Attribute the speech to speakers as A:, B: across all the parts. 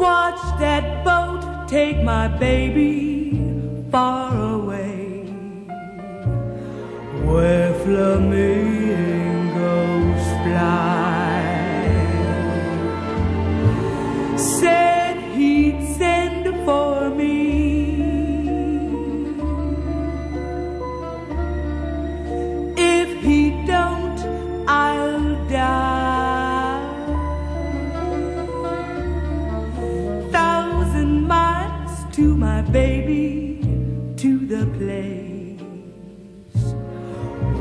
A: Watch that boat take my baby far away. Where flamingos baby, to the place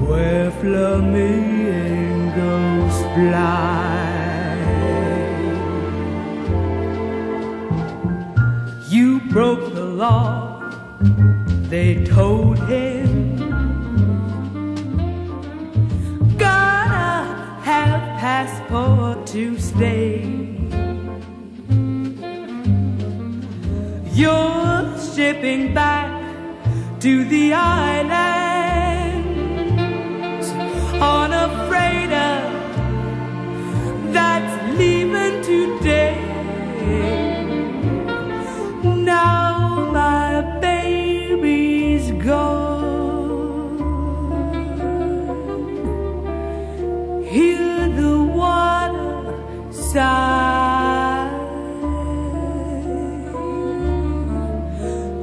A: where flamingos fly. You broke the law, they told him. Gotta have passport to stay. You're shipping back to the islands on a freighter that's leaving today. Now my baby's gone. Hear the water sigh.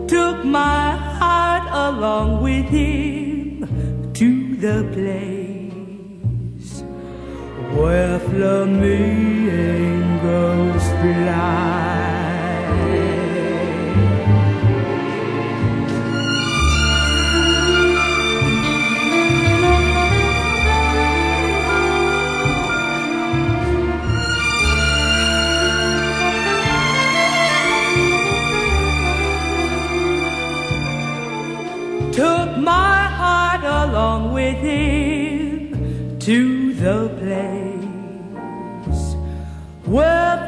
A: Took my heart along with him to the place where flamingos fly. Took my heart along with him to the place where